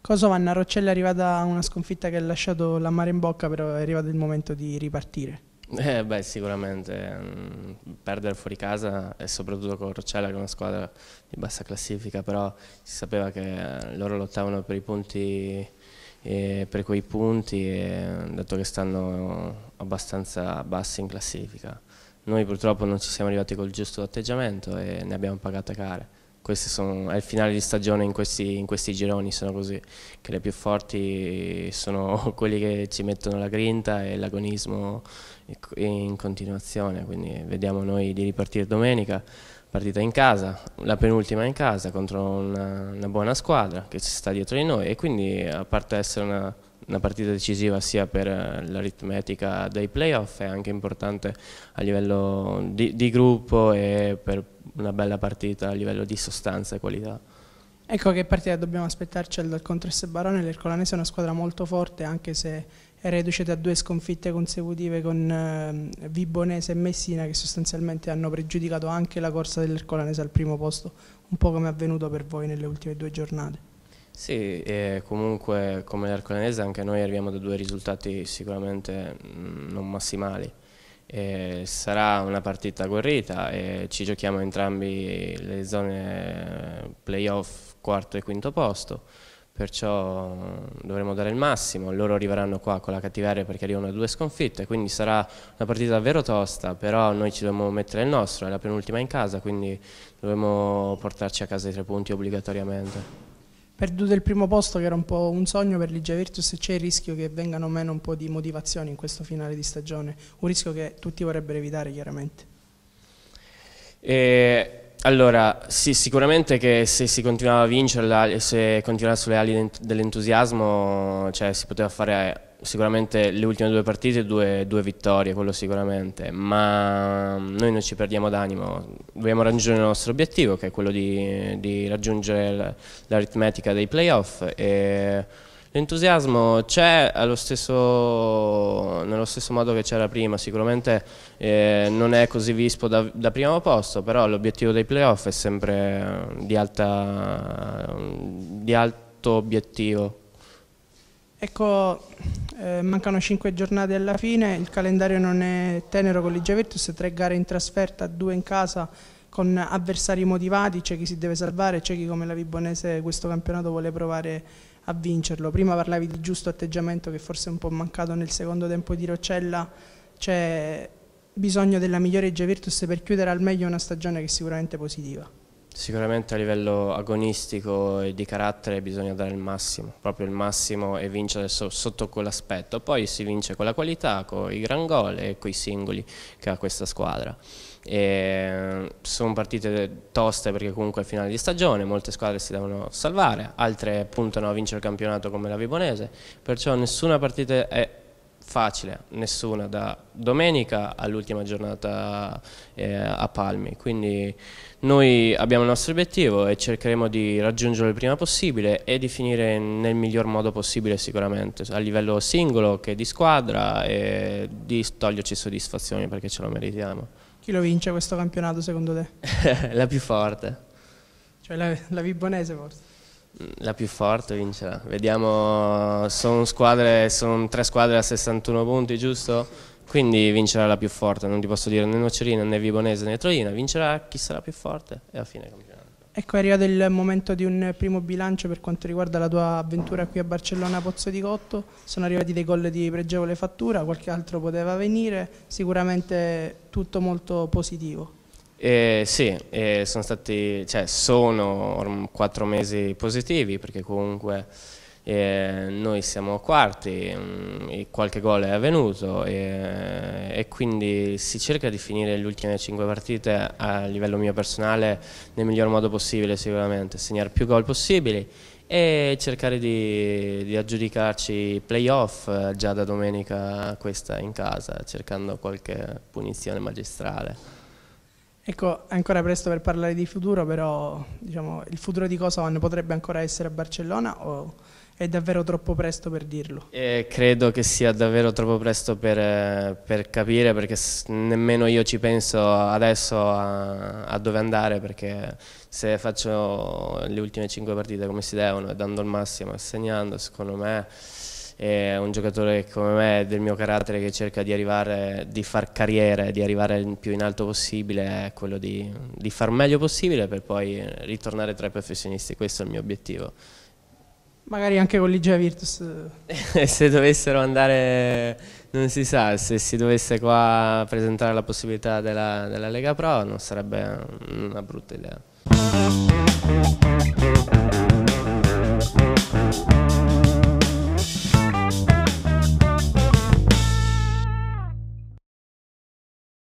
Kosovan a Roccella è arrivata una sconfitta che ha lasciato la mare in bocca, però è arrivato il momento di ripartire. Eh beh, sicuramente mm, perdere fuori casa e soprattutto con Roccella che è una squadra di bassa classifica, però si sapeva che loro lottavano per i punti per quei punti e dato che stanno abbastanza bassi in classifica. Noi purtroppo non ci siamo arrivati col giusto atteggiamento e ne abbiamo pagate care questi sono, è il finale di stagione in questi, in questi, gironi, sono così, che le più forti sono quelli che ci mettono la grinta e l'agonismo in continuazione, quindi vediamo noi di ripartire domenica, partita in casa, la penultima in casa contro una, una buona squadra che sta dietro di noi e quindi a parte essere una, una partita decisiva sia per l'aritmetica dei playoff è anche importante a livello di, di gruppo e per una bella partita a livello di sostanza e qualità. Ecco che partita dobbiamo aspettarci dal contro S Barone, l'Ercolanese è una squadra molto forte anche se reduce da due sconfitte consecutive con eh, Vibonese e Messina che sostanzialmente hanno pregiudicato anche la corsa dell'Ercolanese al primo posto, un po' come è avvenuto per voi nelle ultime due giornate. Sì, comunque come l'Ercolanese anche noi arriviamo da due risultati sicuramente mm, non massimali e sarà una partita agguerrita e ci giochiamo entrambi le zone playoff quarto e quinto posto perciò dovremo dare il massimo, loro arriveranno qua con la cattiveria perché arrivano a due sconfitte, quindi sarà una partita davvero tosta, però noi ci dobbiamo mettere il nostro, è la penultima in casa, quindi dobbiamo portarci a casa i tre punti obbligatoriamente. Perduto il primo posto che era un po' un sogno per Ligia Virtus c'è il rischio che vengano meno un po' di motivazioni in questo finale di stagione, un rischio che tutti vorrebbero evitare chiaramente. E, allora, sì, sicuramente che se si continuava a vincere, se continuava sulle ali dell'entusiasmo, cioè si poteva fare sicuramente le ultime due partite due, due, vittorie, quello sicuramente, ma noi non ci perdiamo d'animo, dobbiamo raggiungere il nostro obiettivo che è quello di, di raggiungere l'aritmetica dei playoff e l'entusiasmo c'è nello stesso modo che c'era prima, sicuramente eh, non è così vispo da, da primo posto, però l'obiettivo dei playoff è sempre di, alta, di alto obiettivo. Ecco, eh, mancano 5 giornate alla fine, il calendario non è tenero con l'Igia Virtus, tre gare in trasferta, due in casa con avversari motivati, c'è chi si deve salvare, c'è chi come la Vibonese questo campionato vuole provare a vincerlo. Prima parlavi di giusto atteggiamento che forse è un po' mancato nel secondo tempo di Roccella, c'è bisogno della migliore Igia Virtus per chiudere al meglio una stagione che è sicuramente positiva. Sicuramente a livello agonistico e di carattere bisogna dare il massimo, proprio il massimo e vincere so, sotto quell'aspetto. Poi si vince con la qualità, con i gran gol e con i singoli che ha questa squadra. E sono partite toste perché comunque è finale di stagione, molte squadre si devono salvare, altre puntano a vincere il campionato come la Vibonese, perciò nessuna partita è facile, nessuna, da domenica all'ultima giornata eh, a Palmi, quindi noi abbiamo il nostro obiettivo e cercheremo di raggiungerlo il prima possibile e di finire nel miglior modo possibile sicuramente, a livello singolo che di squadra e di toglierci soddisfazioni perché ce lo meritiamo. Chi lo vince questo campionato secondo te? la più forte. Cioè la, la Vibonese forse? La più forte vincerà. Vediamo, sono, squadre, sono tre squadre a 61 punti, giusto? Quindi vincerà la più forte, non ti posso dire né Nocerina né Vibonese né Troina, vincerà chi sarà più forte e a fine campionato. Ecco, è arrivato il momento di un primo bilancio per quanto riguarda la tua avventura qui a Barcellona Pozzo di Cotto. Sono arrivati dei gol di pregevole fattura, qualche altro poteva venire, sicuramente tutto molto positivo. Eh, sì, eh, sono stati, cioè, sono quattro mesi positivi perché comunque eh, noi siamo quarti, mh, mm, qualche gol è avvenuto e, e, quindi si cerca di finire le ultime cinque partite a livello mio personale nel miglior modo possibile sicuramente, segnare più gol possibili e cercare di, di aggiudicarci playoff eh, già da domenica questa in casa cercando qualche punizione magistrale. Ecco, è ancora presto per parlare di futuro, però diciamo, il futuro di Kosovan potrebbe ancora essere a Barcellona o è davvero troppo presto per dirlo? Eh, credo che sia davvero troppo presto per, per capire perché nemmeno io ci penso adesso a, a, dove andare perché se faccio le ultime 5 partite come si devono dando il massimo e segnando secondo me è un giocatore come me del mio carattere che cerca di arrivare, di far carriera, di arrivare il più in alto possibile è quello di, di far meglio possibile per poi ritornare tra i professionisti, questo è il mio obiettivo. Magari anche con l'Igia Virtus. se dovessero andare, non si sa, se si dovesse qua presentare la possibilità della, della Lega Pro non sarebbe una brutta idea.